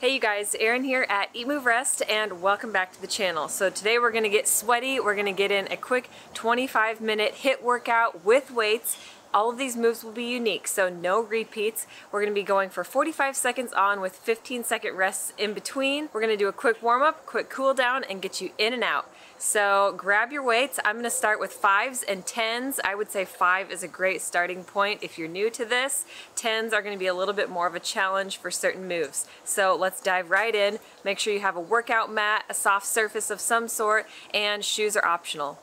Hey you guys, Erin here at Eat Move Rest and welcome back to the channel. So today we're gonna get sweaty, we're gonna get in a quick 25 minute HIIT workout with weights. All of these moves will be unique, so no repeats. We're gonna be going for 45 seconds on with 15 second rests in between. We're gonna do a quick warm up, quick cool down, and get you in and out. So grab your weights. I'm gonna start with fives and tens. I would say five is a great starting point if you're new to this. Tens are gonna be a little bit more of a challenge for certain moves. So let's dive right in. Make sure you have a workout mat, a soft surface of some sort, and shoes are optional.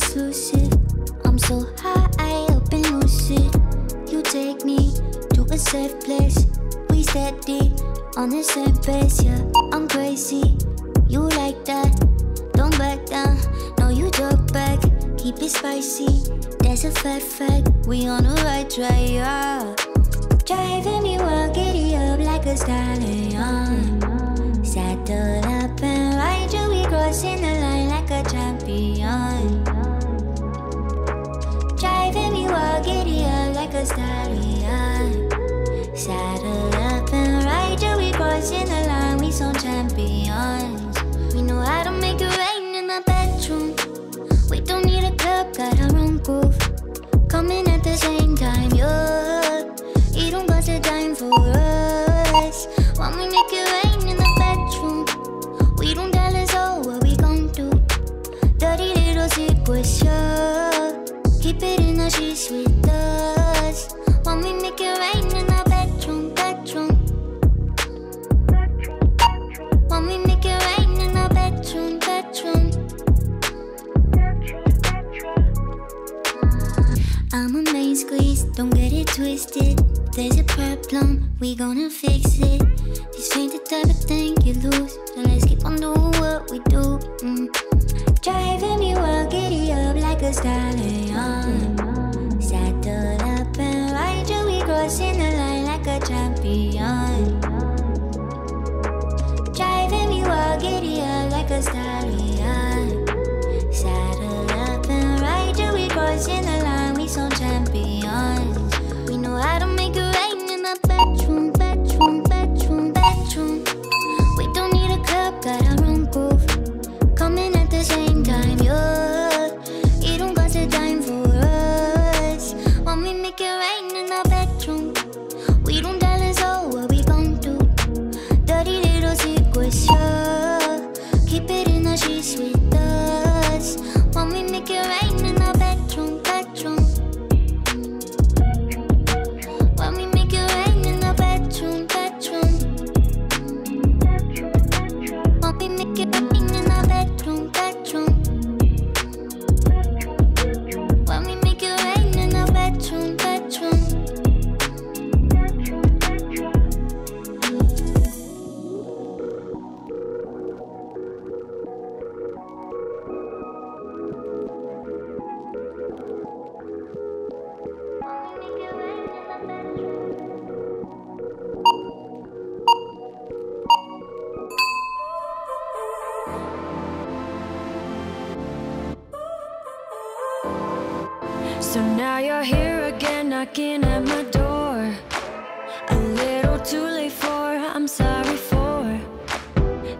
Exclusive, I'm so high up and lucid. You take me to a safe place. We steady on the same pace, yeah. I'm crazy. You like that? Don't back down. No, you talk back. Keep it spicy. That's a fat fact. We on the right track, yeah. Driving me wild, giddy up like a stallion. Saddle up and ride you, we crossing the line like a champion. Saddle up and ride we crossing the line, we some champions. We know how to make it rain in the bedroom. We don't need a club, got our own groove. Coming at the same time, yeah. You don't bust a dime for us. When we make it rain in the bedroom, we don't tell us all what we gon' do. Dirty little secrets, yeah. Keep it in the sheets with So now you're here again, knocking at my door. A little too late for, I'm sorry for.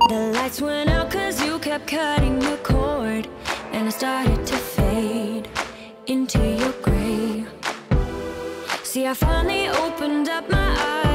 The lights went out cause you kept cutting the cord. And I started to fade into your gray. See, I finally opened up my eyes.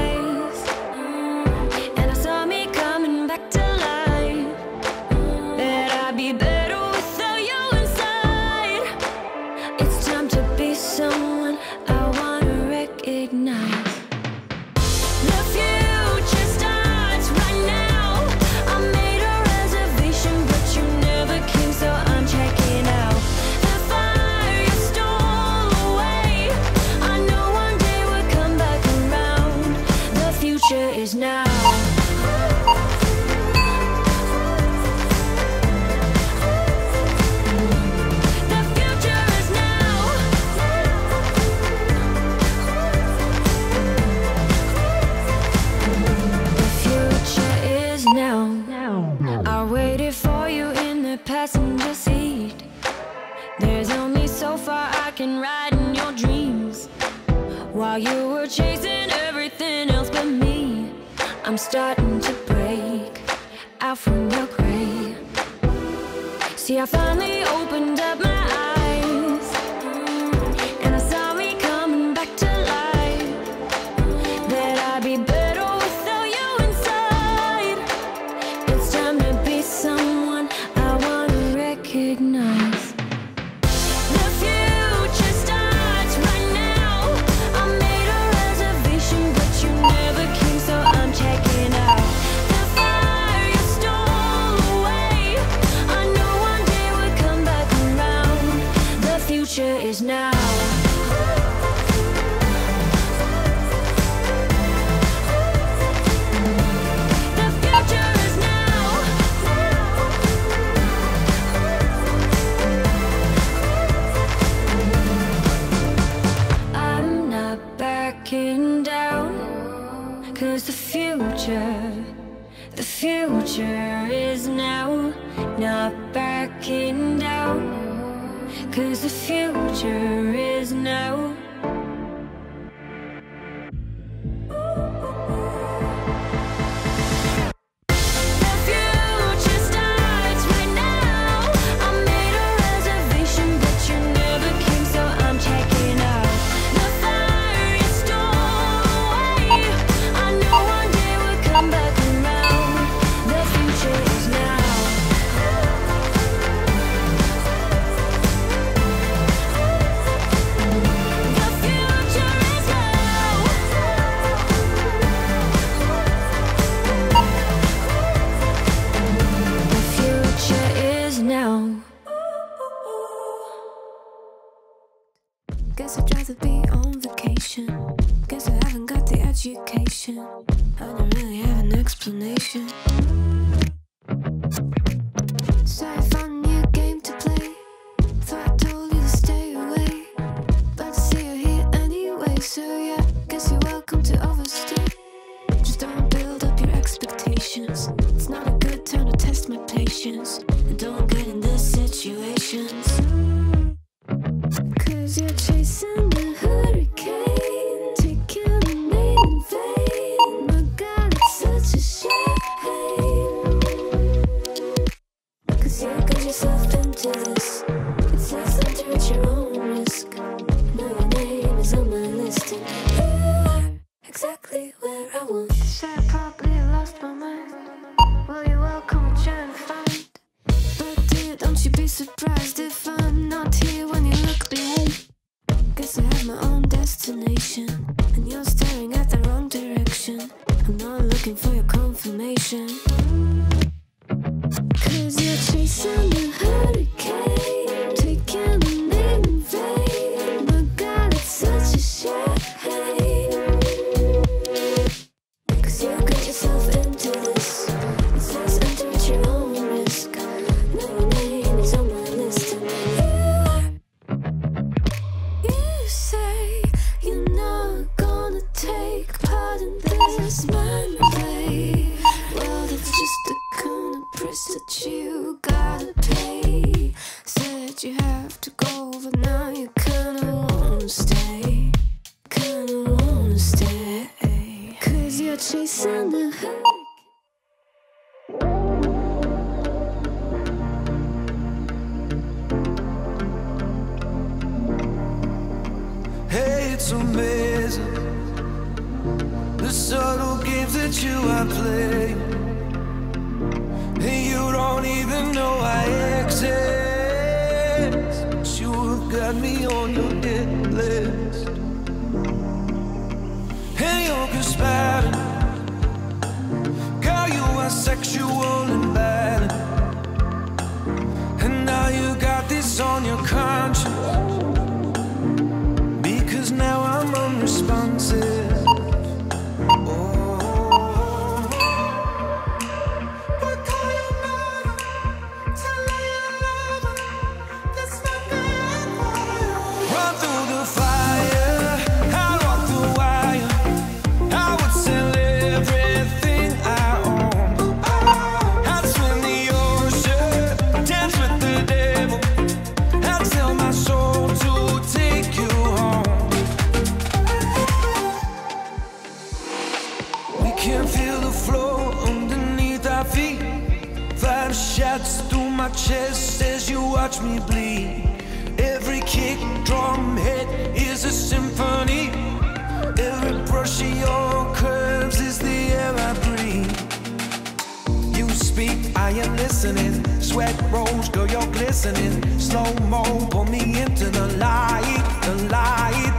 light.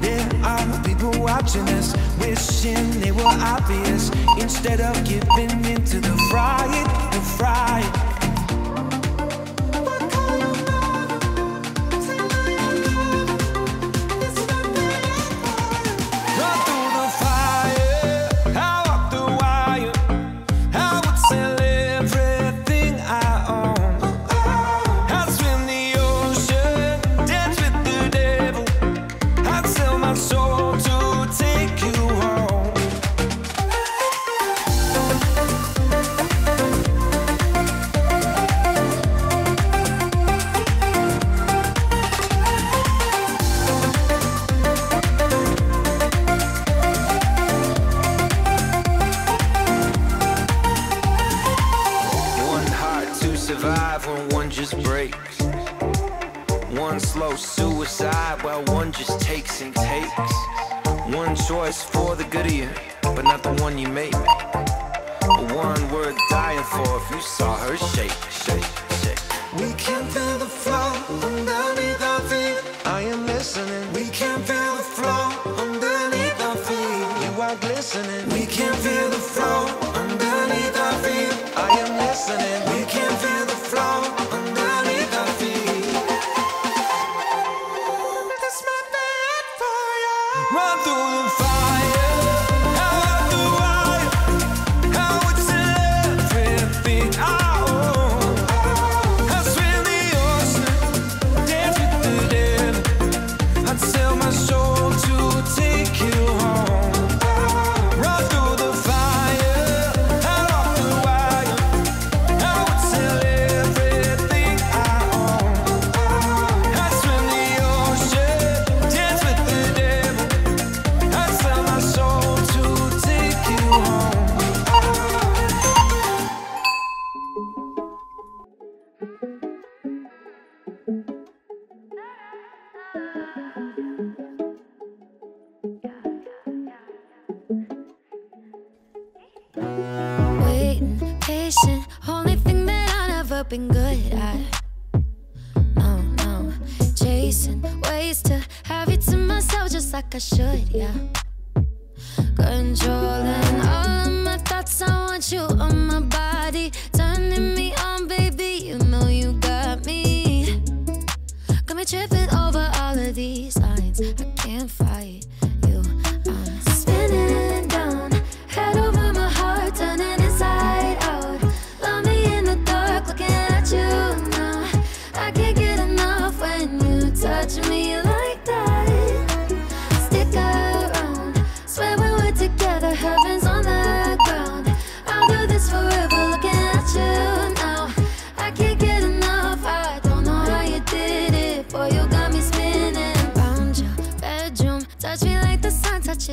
There are people watching us, wishing they were obvious instead of giving in to the fright, the fright. One slow suicide while one just takes and takes. One choice for the good of you, but not the one you make. One worth dying for if you saw her shake, shake, shake. We can feel the flow underneath our feet. I am listening. We can feel the flow underneath our feet. You are glistening. We can feel the flow underneath our feet. I am listening.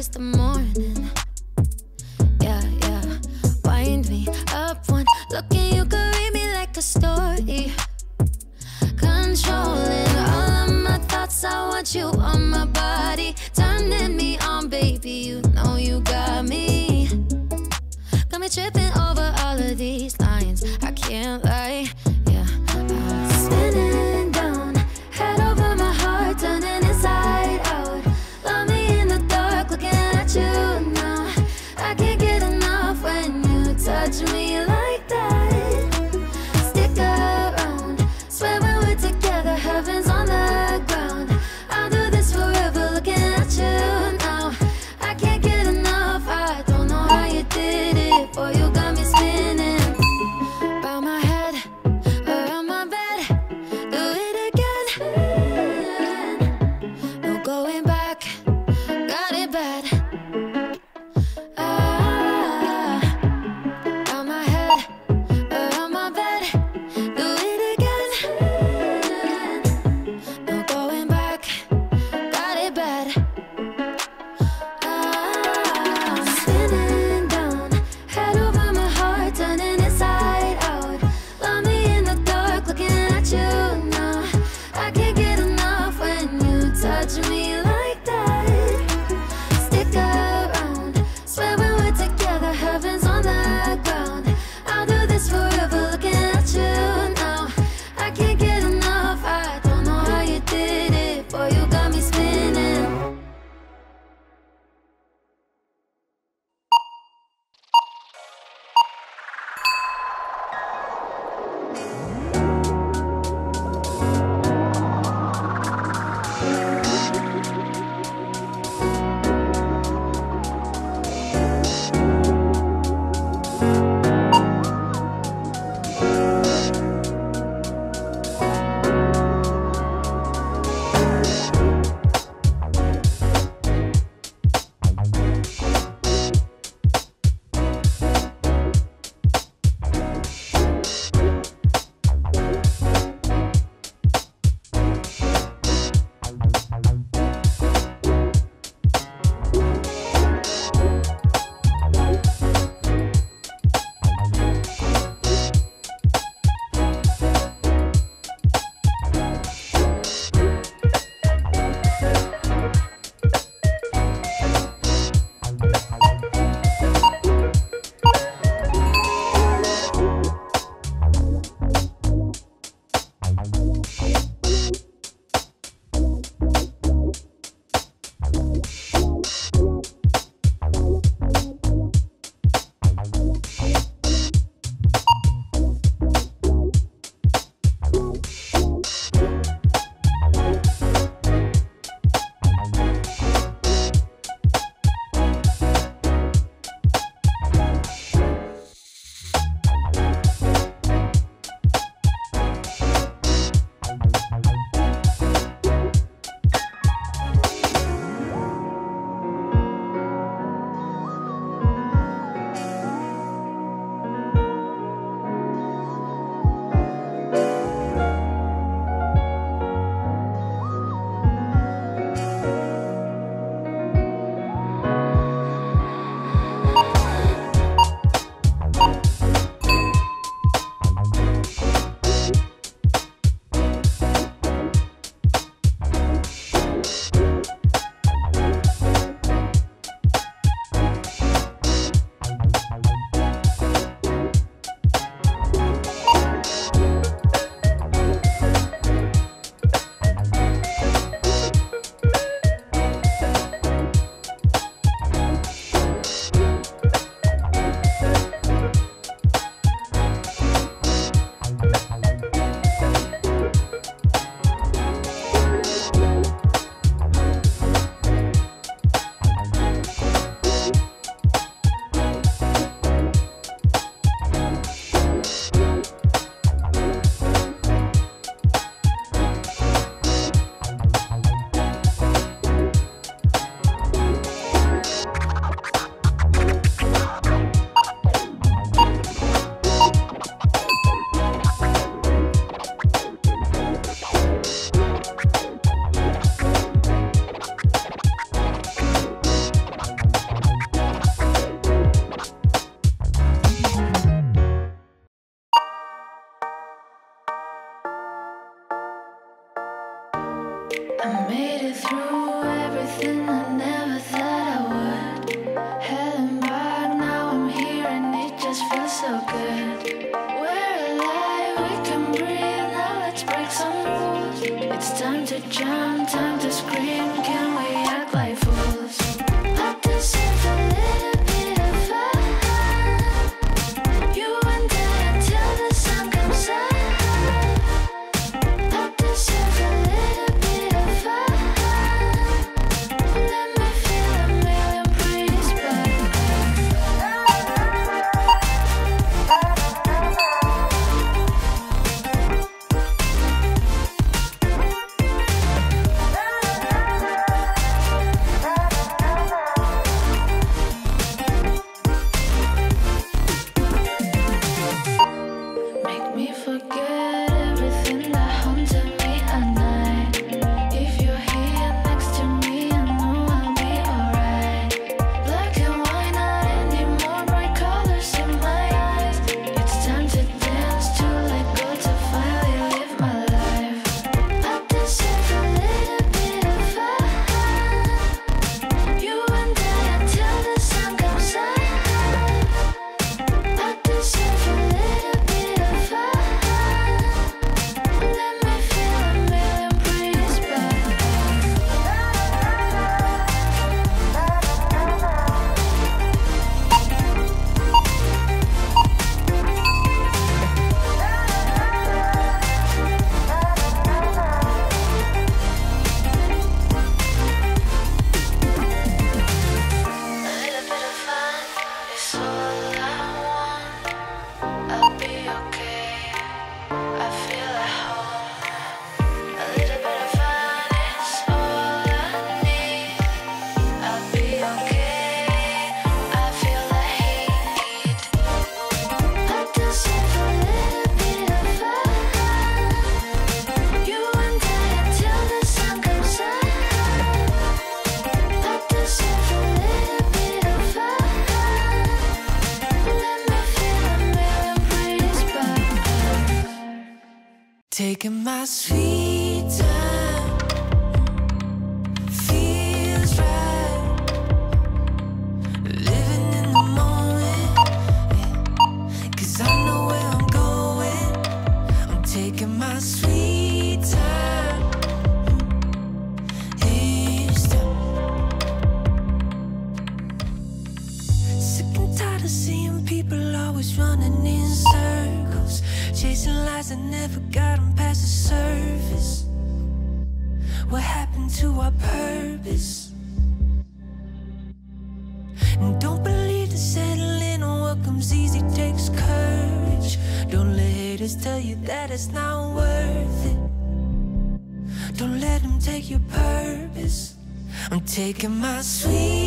the most. Taking my sweet time. Your purpose. I'm taking my sweet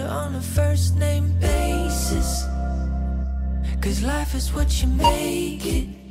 on a first name basis. Cause life is what you make it.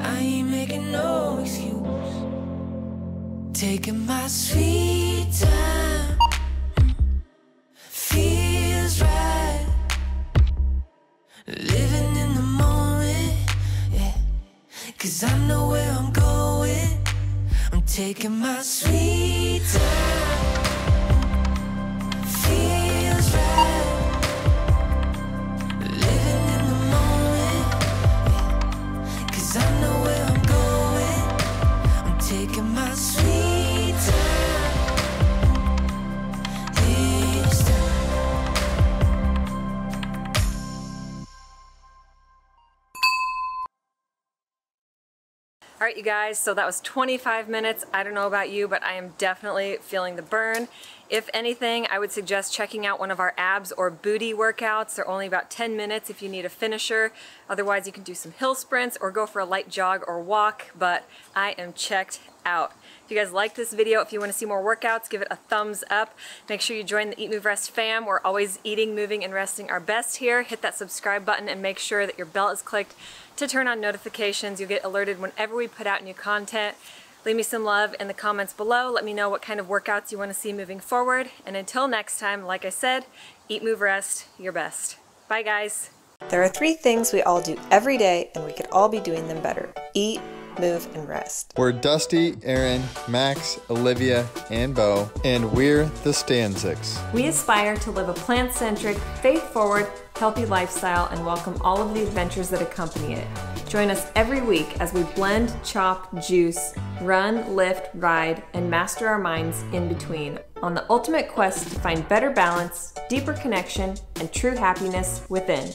I ain't making no excuse taking my sweet time. Feels right. Living in the moment, yeah. Cause I know where I'm going. I'm taking my sweet right, you guys, so that was 25 minutes. I don't know about you, but I am definitely feeling the burn. If anything, I would suggest checking out one of our abs or booty workouts. They're only about 10 minutes if you need a finisher. Otherwise, you can do some hill sprints or go for a light jog or walk, but I am checked out. If you guys like this video, if you want to see more workouts, give it a thumbs up. Make sure you join the Eat, Move, Rest fam. We're always eating, moving, and resting our best here. Hit that subscribe button and make sure that your bell is clicked to turn on notifications. You'll get alerted whenever we put out new content. Leave me some love in the comments below. Let me know what kind of workouts you want to see moving forward. And until next time, like I said, eat, move, rest, your best. Bye, guys. There are three things we all do every day, and we could all be doing them better eat, move, and rest. We're Dusty, Erin, Max, Olivia, and Bo, and we're the Stanczyks. We aspire to live a plant centric, faith forward, healthy lifestyle and welcome all of the adventures that accompany it. Join us every week as we blend, chop, juice, run, lift, ride, and master our minds in between on the ultimate quest to find better balance, deeper connection, and true happiness within.